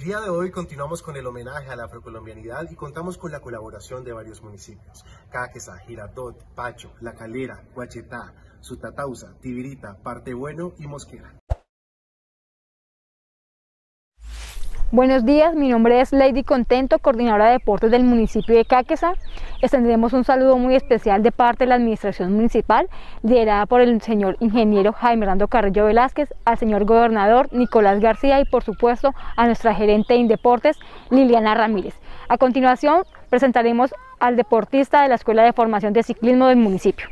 El día de hoy continuamos con el homenaje a la afrocolombianidad y contamos con la colaboración de varios municipios. Caquesa, Girardot, Pacho, La Calera, Guachetá, Sutatausa, Tibirita, Parte Bueno y Mosquera. Buenos días, mi nombre es Lady Contento, coordinadora de deportes del municipio de Caquesa. Extendemos un saludo muy especial de parte de la administración municipal, liderada por el señor ingeniero Jaime Rando Carrillo Velázquez, al señor gobernador Nicolás García y por supuesto a nuestra gerente de Deportes, Liliana Ramírez. A continuación presentaremos al deportista de la Escuela de Formación de Ciclismo del municipio.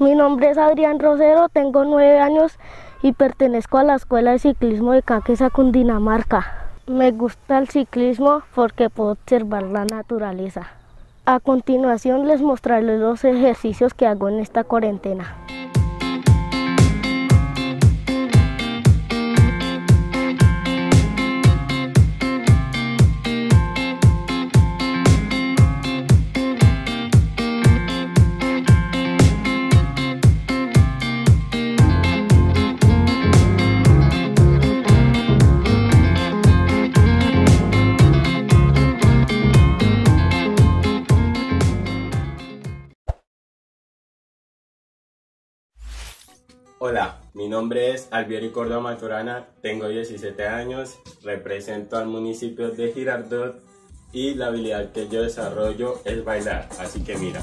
Mi nombre es Adrián Rosero, tengo nueve años y pertenezco a la Escuela de Ciclismo de Caquesa, Cundinamarca. Me gusta el ciclismo porque puedo observar la naturaleza. A continuación les mostraré los ejercicios que hago en esta cuarentena. Hola, mi nombre es Albieri Córdoba Maturana, tengo 17 años, represento al municipio de Girardot y la habilidad que yo desarrollo es bailar, así que mira.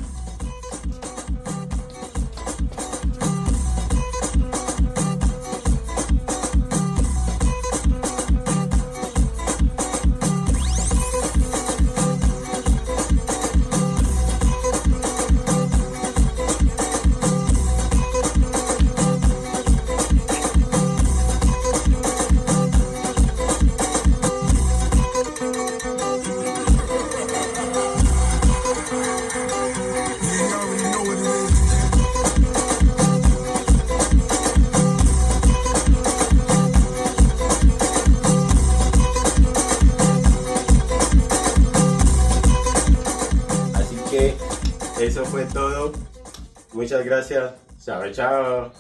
Muchas gracias. Chao, chao.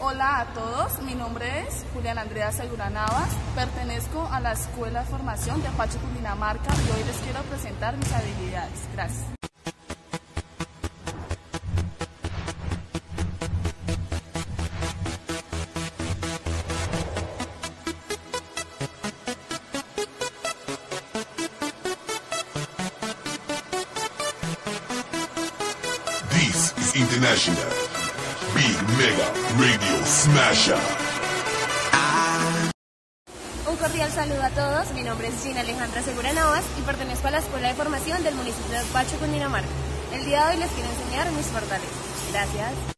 Hola a todos, mi nombre es Julián Andrea Segura Navas, pertenezco a la Escuela de Formación de Apache Cundinamarca y hoy les quiero presentar mis habilidades. Gracias. Un cordial saludo a todos, mi nombre es Gina Alejandra Segura Navas y pertenezco a la Escuela de Formación del municipio de Pacho, Cundinamarca. El día de hoy les quiero enseñar mis fortalezas. Gracias.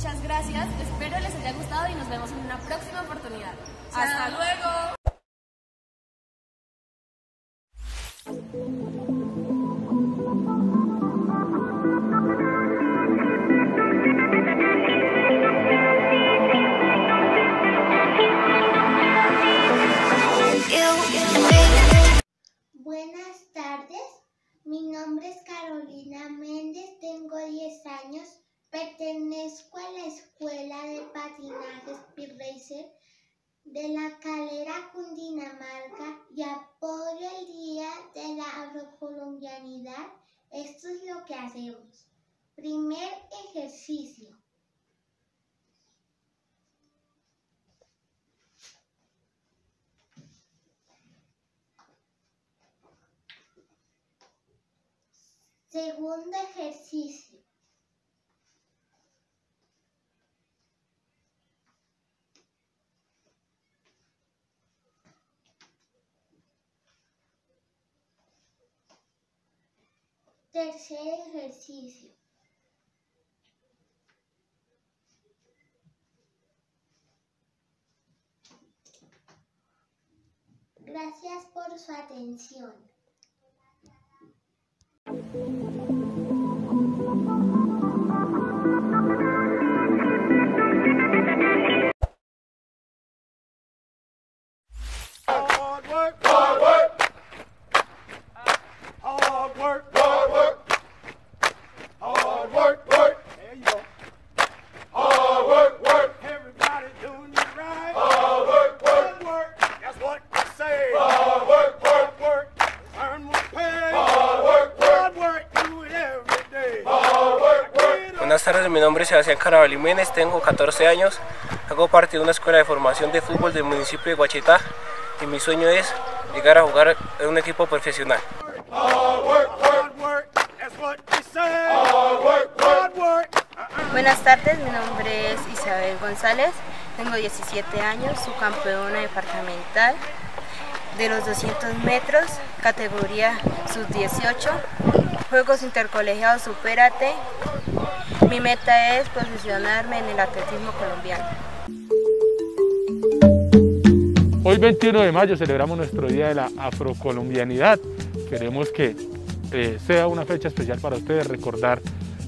Muchas gracias, espero les haya gustado y nos vemos en una próxima oportunidad. Hasta luego. Pertenezco a la Escuela de Patinaje Speed Racer de la Calera Cundinamarca y apoyo el Día de la Afrocolombianidad. Esto es lo que hacemos. Primer ejercicio. Segundo ejercicio. Tercer ejercicio. Gracias por su atención. Buenas tardes, mi nombre es Sebastián Carabalí Méndez, tengo 14 años, hago parte de una escuela de formación de fútbol del municipio de Guachitá y mi sueño es llegar a jugar en un equipo profesional. Buenas tardes, mi nombre es Isabel González, tengo 17 años, subcampeona departamental de los 200 metros, categoría sub-18, Juegos Intercolegiados Supérate. Mi meta es posicionarme en el atletismo colombiano. Hoy 21 de mayo celebramos nuestro Día de la Afrocolombianidad. Queremos que eh, sea una fecha especial para ustedes, recordar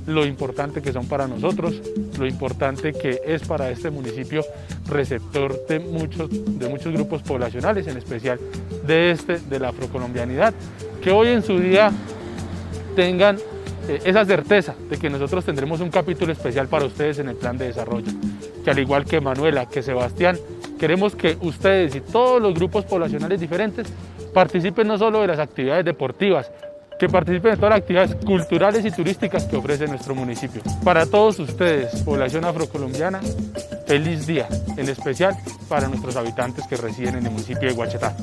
lo importante que son para nosotros, lo importante que es para este municipio receptor de muchos, de muchos grupos poblacionales, en especial de este, de la afrocolombianidad, que hoy en su día tengan esa certeza de que nosotros tendremos un capítulo especial para ustedes en el plan de desarrollo, que al igual que Manuela, que Sebastián, queremos que ustedes y todos los grupos poblacionales diferentes participen no solo de las actividades deportivas, que participen de todas las actividades culturales y turísticas que ofrece nuestro municipio. Para todos ustedes, población afrocolombiana, feliz día, en especial para nuestros habitantes que residen en el municipio de Guachetá.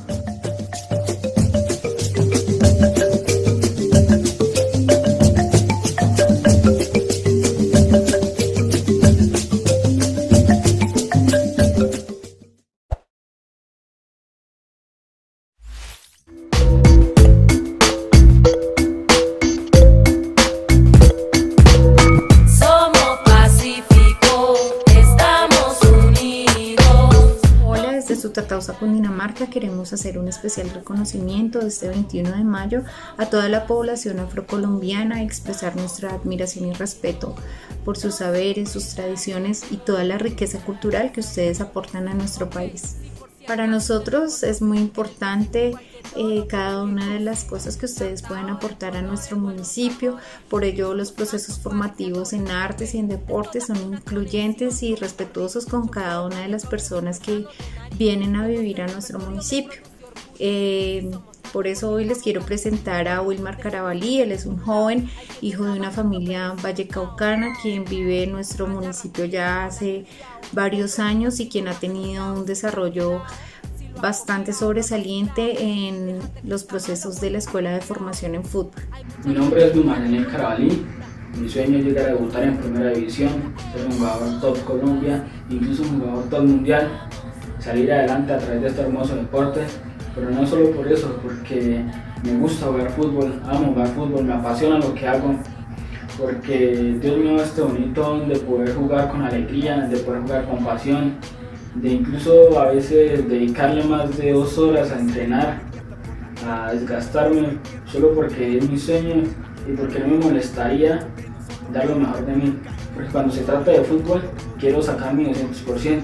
Hola, desde Sutatausa, Cundinamarca, queremos hacer un especial reconocimiento este 21 de mayo a toda la población afrocolombiana y expresar nuestra admiración y respeto por sus saberes, sus tradiciones y toda la riqueza cultural que ustedes aportan a nuestro país. Para nosotros es muy importante eh, cada una de las cosas que ustedes pueden aportar a nuestro municipio, por ello los procesos formativos en artes y en deportes son incluyentes y respetuosos con cada una de las personas que vienen a vivir a nuestro municipio. Eh, por eso hoy les quiero presentar a Wilmar Carabalí, él es un joven hijo de una familia vallecaucana quien vive en nuestro municipio ya hace varios años y quien ha tenido un desarrollo bastante sobresaliente en los procesos de la Escuela de Formación en Fútbol. Mi nombre es Daniel Carabalí. Mi sueño es llegar a debutar en primera división, ser un jugador top Colombia, incluso un jugador top mundial, salir adelante a través de este hermoso deporte, pero no solo por eso, porque me gusta jugar fútbol, amo jugar fútbol, me apasiona lo que hago, porque Dios da este bonito de poder jugar con alegría, de poder jugar con pasión, de incluso a veces dedicarle más de dos horas a entrenar, a desgastarme, solo porque es mi sueño y porque no me molestaría dar lo mejor de mí. Porque cuando se trata de fútbol, quiero sacar mi 200%.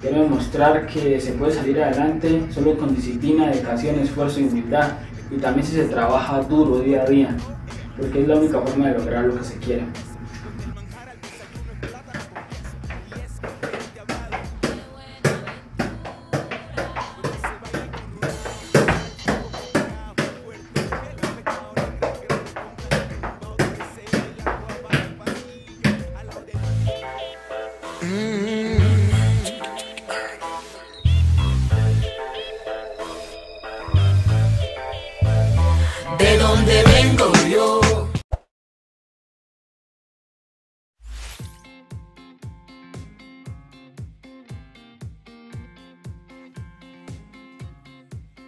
Quiero demostrar que se puede salir adelante solo con disciplina, dedicación, esfuerzo y humildad. Y también si se trabaja duro día a día, porque es la única forma de lograr lo que se quiere.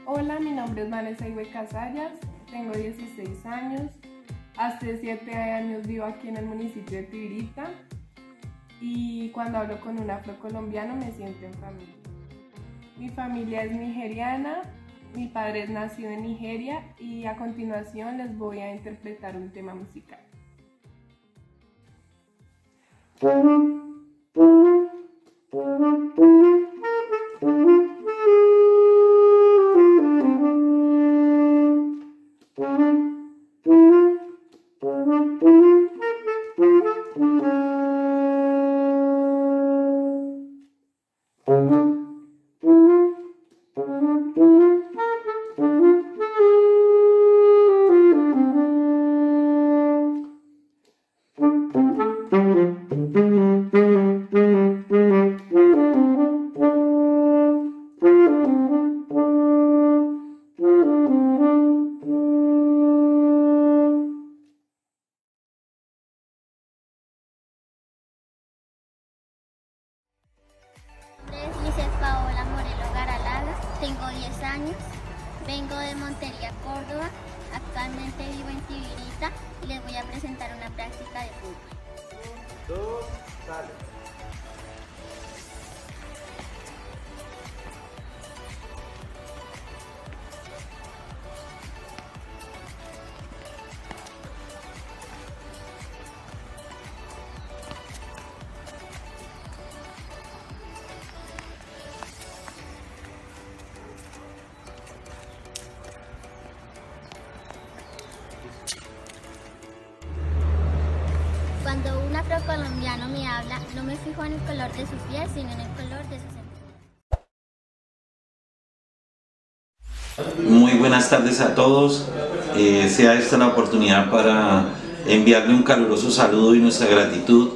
Hola, mi nombre es Vanessa Casallas, tengo 16 años, Hace siete años vivo aquí en el municipio de Tibirita y cuando hablo con un afrocolombiano me siento en familia. Mi familia es nigeriana, mi padre es nacido en Nigeria y a continuación les voy a interpretar un tema musical. Actualmente vivo en Tibirita y les voy a presentar una práctica de fútbol. Dos, sale. Cuando un afrocolombiano me habla, no me fijo en el color de su piel, sino en el color de sus. Muy buenas tardes a todos. Eh, sea esta la oportunidad para enviarle un caluroso saludo y nuestra gratitud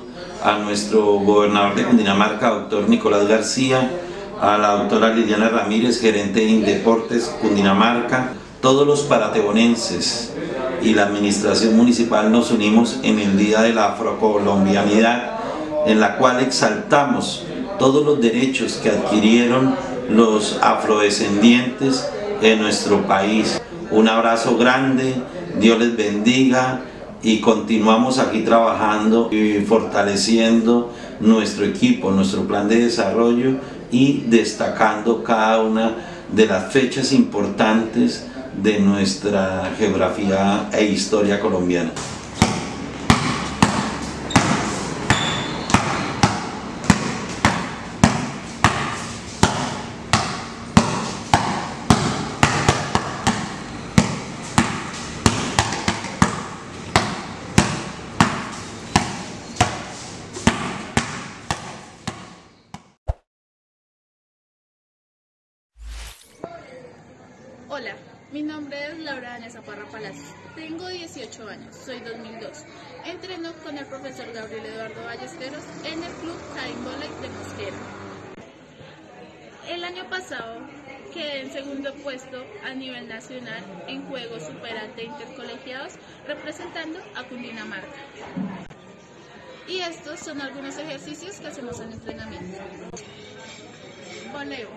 a nuestro gobernador de Cundinamarca, doctor Nicolás García, a la doctora Liliana Ramírez, gerente de Indeportes Cundinamarca, todos los paratebonenses y la administración municipal nos unimos en el Día de la Afrocolombianidad, en la cual exaltamos todos los derechos que adquirieron los afrodescendientes en nuestro país. Un abrazo grande, Dios les bendiga y continuamos aquí trabajando y fortaleciendo nuestro equipo, nuestro plan de desarrollo y destacando cada una de las fechas importantes de nuestra geografía e historia colombiana. Hola, mi nombre es Laura Ana Zaparra Palacios. Tengo 18 años, soy 2002. Entreno con el profesor Gabriel Eduardo Ballesteros en el club Time Volley de Mosquera. El año pasado quedé en segundo puesto a nivel nacional en Juegos Superante Intercolegiados representando a Cundinamarca. Y estos son algunos ejercicios que hacemos en entrenamiento. Voleo.